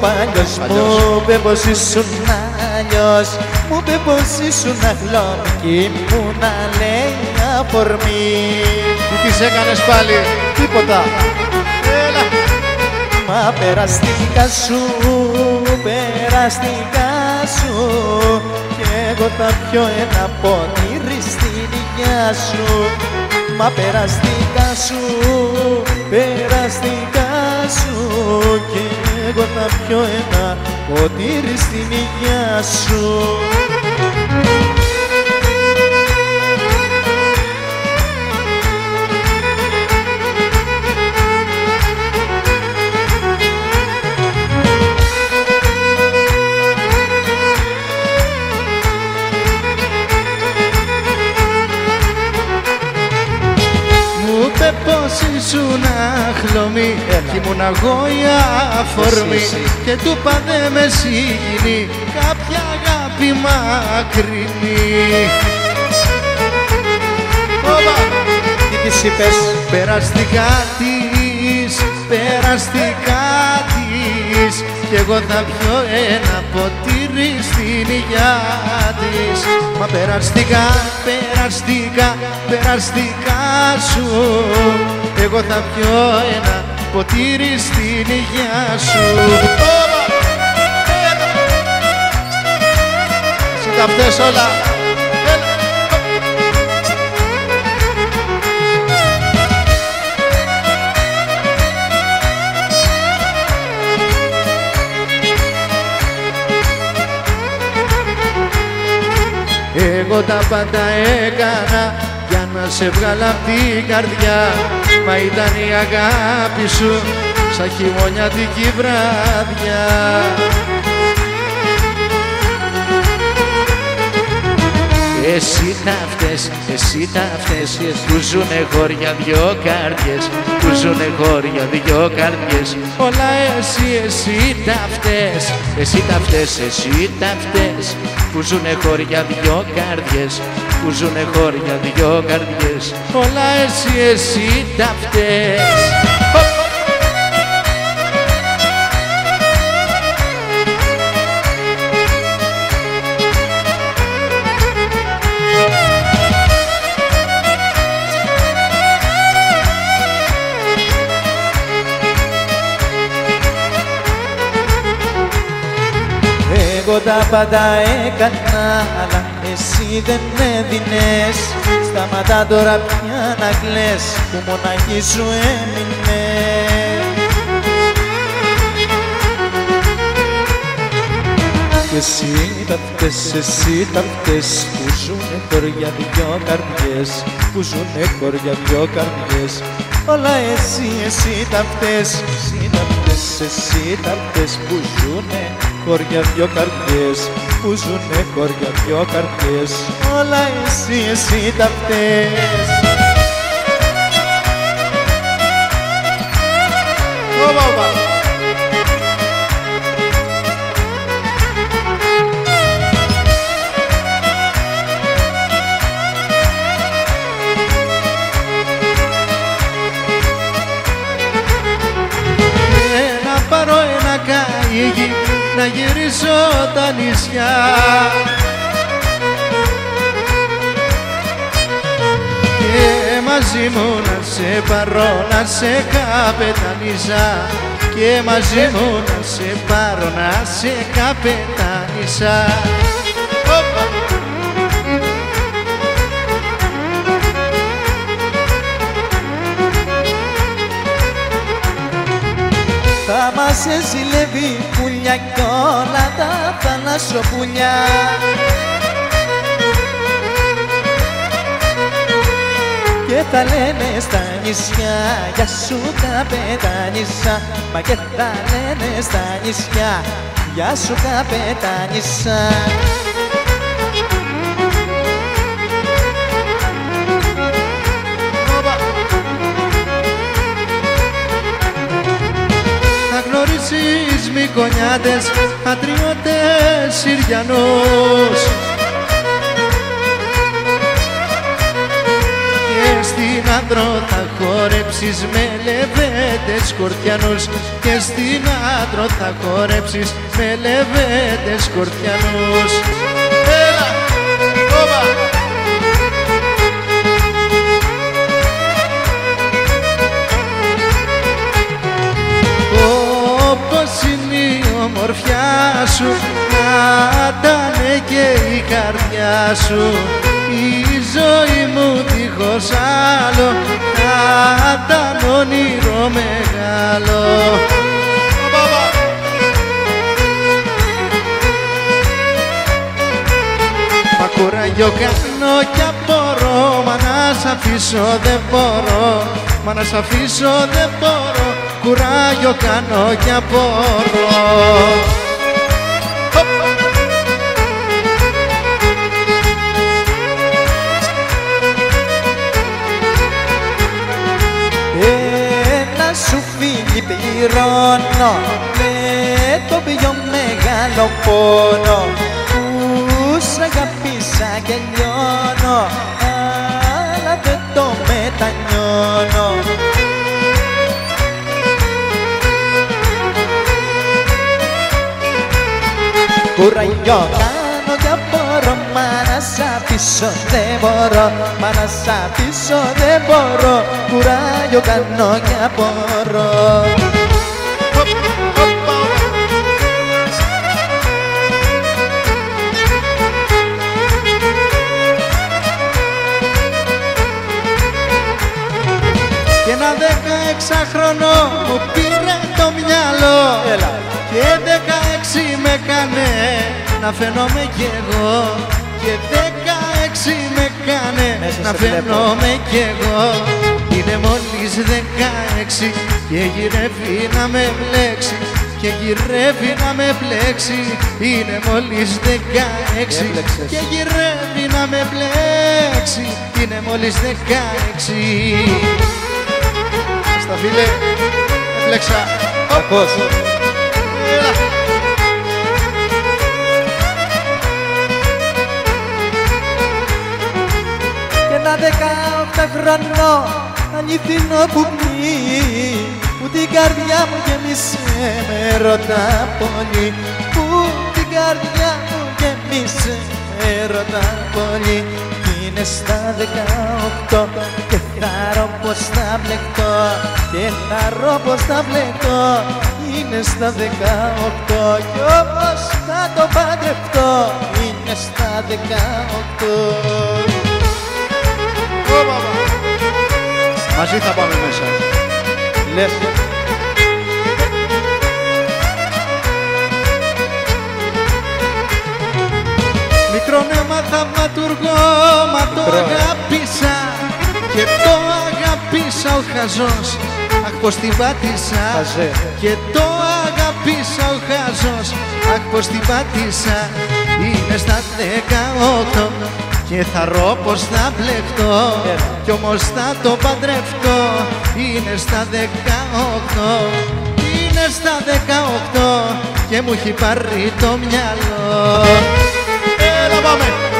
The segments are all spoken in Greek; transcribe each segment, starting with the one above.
παλιός μου, παλιός μου είπε πως ήσουν αλλιώς Μου είπε πως ήσουν αγλόμη κι ήμουν λέει αφορμή Τι της έκανες πάλι, τίποτα. Έλα. Μα περαστικά σου, περαστικά σου Κι εγώ θα πιω ένα ποτήρι στην υγειά σου Μα περαστικά σου, περαστικά σου Κι εγώ θα πιω ένα ποτήρι στην υγειά σου ήσουν αχλωμή Κι ήμουν εγώ η αφορμή. Εσύ, εσύ. Και του είπα δε με συγκινεί Κάποια αγάπη μακρινή. Όπα! Τι της είπες, Περαστικά της, περαστικά της. Κι εγώ θα πιω ένα ποτήρι στην υγειά της. Μα περαστικά, περαστικά, περαστικά σου Εγώ θα πιω ένα ποτήρι στην υγειά σου Όπα! Έλα! Σε τα φταίς όλα Έλα! Εγώ τα πάντα έκανα για να σε βγάλω απ' την καρδιά Μα ήταν η αγάπη σου σαν χειμωνιάτικη βράδια Εσύ τα φταίς, εσύ τα φταίς Που ζουνε χώρια δυο καρδιές Που ζουνε χώρια δυο καρδιές. Όλα εσύ, εσύ τα φταίς Εσύ τα φταίς, εσύ τα φταίς Που ζουνε χώρια δυο καρδιές Που ζουνε χώρια δυο καρδιές. Όλα εσύ, εσύ τα φταίς Εγώ τα πάντα έκανα, αλλά εσύ δεν έδινες Σταματά τώρα πια να κλαις, που μοναχή σου έμεινες. Και εσύ τα φταίς, εσύ τα φταίς Που ζουνε χωριά δυο καρδιές. Που ζουνε χωριά δυο καρδιές. Όλα εσύ, εσύ τα φταίς Εσύ τα φταίς, εσύ τα φταίς Που ζουνε χωριά δυο καρδιές Που ζουνε χωριά δυο καρδιές. Όλα εσύ, εσύ τα φταίς. Όπα, να γυρίσω τα νησιά και μαζί μου να σε πάρω να σε καπετανίσα και μαζί μου να σε πάρω να σε καπετανίσα Όπα. Θα μας ζηλεύει πουλιά κι όλα τα θαλασσοπουλιά Και θα λένε στα νησιά για σου καπετάνισσα Μα και θα λένε στα νησιά για σου καπετάνισσα Όπα. Γνωρίσεις μικονιάτες, πατριώτες Συριανούς Και στην Άνδρο θα χορέψεις με λεβέντες σκορτιανούς και στην άντρο θα χορέψεις με λεβέντες σκορτιανούς σου να ήταν και η καρδιά σου. Η ζωή μου δίχως άλλο θα ήταν όνειρο μεγάλο. Μα κουράγιο κάνω κι απορώ Μα να σ' αφήσω δεν μπορώ. Μα να σ' αφήσω δεν μπορώ Κουράγιο κάνω κι απορώ πιο μεγάλο πόνο που σ' αγαπήσα και λιώνω αλλά δεν το μετανιώνω. Κουραγιό κάνω κι απορώ Μα να σ' αφήσω δεν μπορώ. Μα να σ' αφήσω δεν μπορώ. Κουράγιο κάνω κι απορώ να φαινόμαι κι εγώ Και δεκαέξι με κάνε Μέσα να σε βλέπω. φαινόμαι κι εγώ. Είναι μόλις δεκαέξι και γυρεύει να με μπλέξει και γυρεύει να με μπλέξει Είναι μόλις δεκαέξι Έμπλεξες. και γυρεύει να με μπλέξει Είναι μόλις δεκαέξι Στα φίλε, έπλεξα. Κακός δεκαόχτα χρονό αληθινό πουκνί που την καρδιά μου γέμισε με ρωτά πολύ που την καρδιά μου γέμισε με ρωτά πολύ. Κι είναι στα δεκαοκτώ και θα ρω πως θα μπλεχτώ και θα ρω πως θα μπλεχτώ. Είναι στα δεκαοκτώ κι όπως θα το παντρευτώ. Είναι στα δεκαοκτώ Μαζί θα πάμε μέσα. Λες Μικρόν έμαθα ματουργό, μα το Μικρό, ε. αγάπησα Και το αγάπησα ο χαζός, αχ πως την πάτησα Χαζέ. Και το αγάπησα ο χαζός, αχ πως την πάτησα Είναι στα δεκαότο και θα ρω πως θα μπλεχτώ Έλα. Κι όμως θα το παντρευτώ Είναι στα δεκαότο Είναι στα δεκαότο και μου έχει πάρει το μυαλό Έλα πάμε!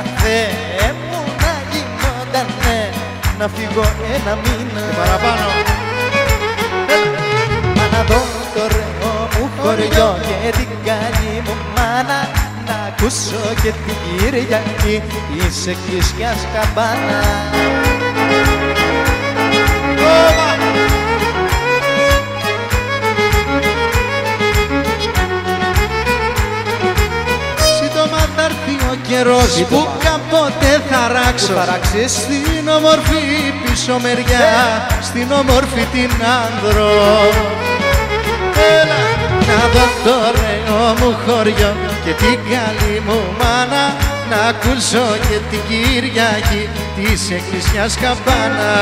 Απ' την ΑΘΕ μου να γινότανε να φύγω ένα μήνα. Παραπάνω! Μα να δω το ρεό μου χωριό και την καλή μου μάνα. Να ακούσω και την Κυριακή της εκκλησιάς καμπάνα έρθει ο καιρός που Σύντομα. κάποτε θα ράξω Που θα ράξεις. Στην όμορφη πίσω μεριά, στην όμορφη την άνδρο. Έλα να δω το ωραίο μου χωριό και την καλή μου μάνα. Να ακούσω και την Κυριακή της εκκλησιάς καμπάνα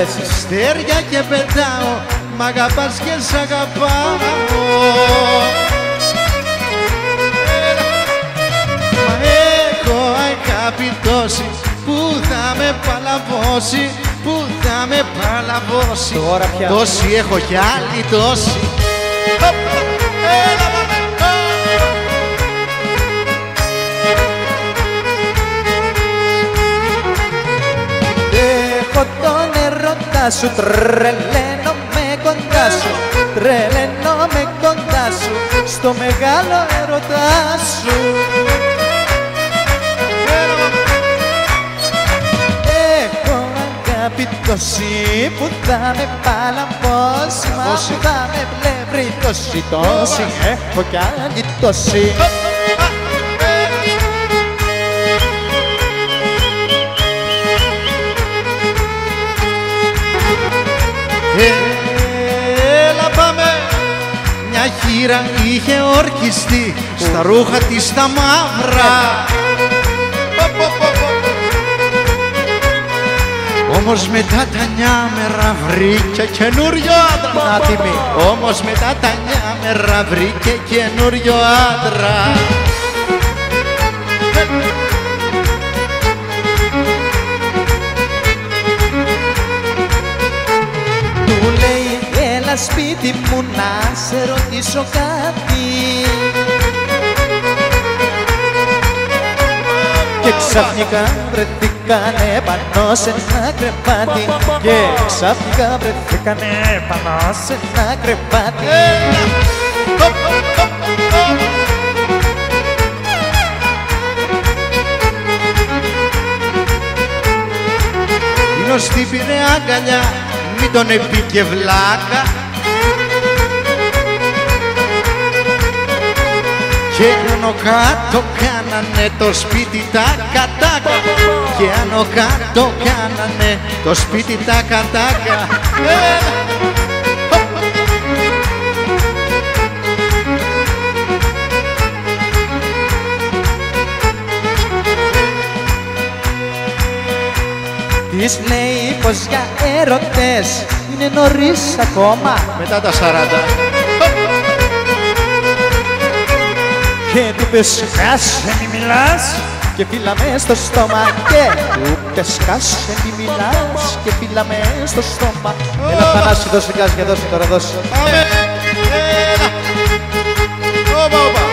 έτσι Στέρια και πετάω Μ' αγαπάς και σ' αγαπάω. Μα έχω αγάπη τόση Που θα με παλαβώσει Που θα με παλαβώσει. Τώρα πια. Τόση έχω κι άλλη τόση. Έλα, ερωτά σου, τρελαίνω με κοντά σου Τρελαίνω με κοντά σου, στο μεγάλο ερωτά σου. Έχω αγάπη τόση που θα με παλαβώσει Μα Τόση. που θα με πλεύρει τόση τόση. Έχω κι άλλη τόση Μια χείρα είχε ορκιστεί Στα ρούχα της τα μαύρα. Όμως μετά τα νιάμερα βρήκε καινούριο άντρα. Άτιμη. Όμως μετά τα νιάμερα βρήκε καινούριο άντρα σπίτι μου να σε ρωτήσω κάτι. Και ξαφνικά βρεθήκανε πάνω σε ένα κρεβάτι. Και ξαφνικά βρεθήκανε πάνω σε ένα κρεβάτι. Είναι στην πήρε αγκαλιά Μην τον επίκε βλάκα Και άνω κάτω κάνανε το σπίτι τα κατάκα. Και άνω κάτω κάνανε το σπίτι τα κατάκα. Έλα. Της λέει πως για έρωτες είναι νωρίς ακόμα. Μετά τα 40 Και του πες κάσε μη μιλάς και φύλλα μες στο στόμα Και του πες κάσε μη μιλάς και φύλλα μες στο στόμα Έλα Θανάση δώσε γκάζ και δώσε τώρα δώσε Πάμε! Έλα! Όπα, όπα.